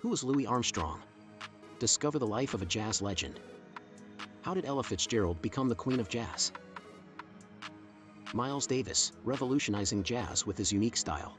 Who is Louis Armstrong? Discover the life of a jazz legend. How did Ella Fitzgerald become the queen of jazz? Miles Davis, revolutionizing jazz with his unique style.